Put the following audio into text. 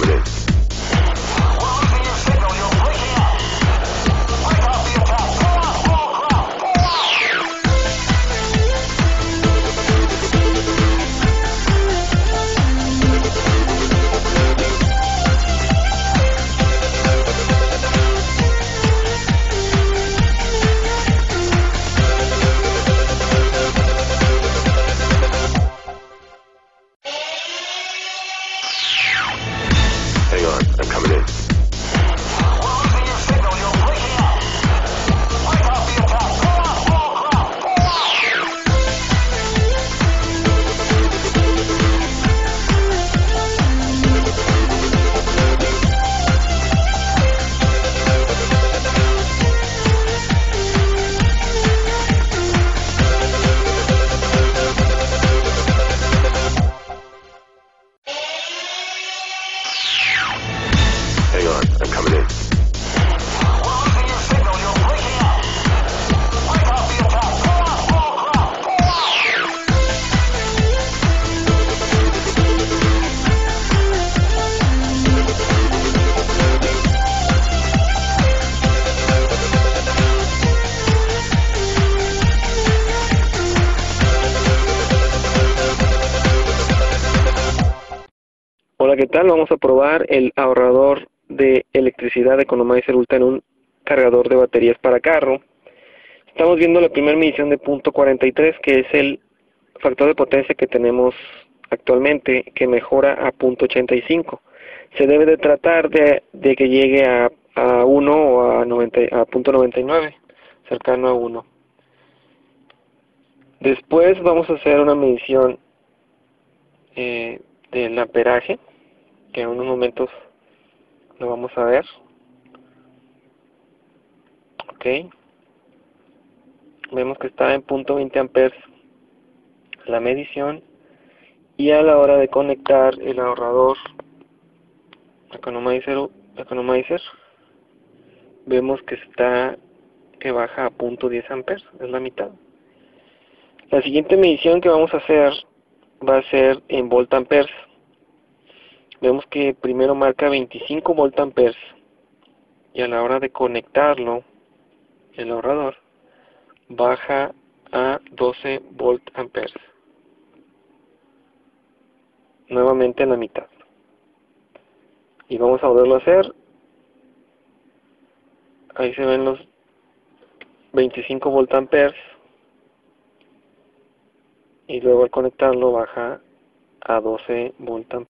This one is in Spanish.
coming Hang on, I'm coming in. I'm coming in. Hola, ¿qué tal? Vamos a probar el ahorrador de electricidad Economizer en un cargador de baterías para carro. Estamos viendo la primera medición de punto 43, que es el factor de potencia que tenemos actualmente, que mejora a punto 85. Se debe de tratar de, de que llegue a, a 1 o a, 90, a punto 99, cercano a 1. Después vamos a hacer una medición eh, del amperaje que en unos momentos lo vamos a ver. Ok. Vemos que está en punto 20 amperes la medición y a la hora de conectar el ahorrador economizer, economizer vemos que está que baja a punto 10 amperes es la mitad. La siguiente medición que vamos a hacer va a ser en voltamperes. Vemos que primero marca 25 voltamperes y a la hora de conectarlo, el ahorrador baja a 12 voltamperes. Nuevamente en la mitad. Y vamos a volverlo a hacer. Ahí se ven los 25 voltamperes y luego al conectarlo baja a 12 volts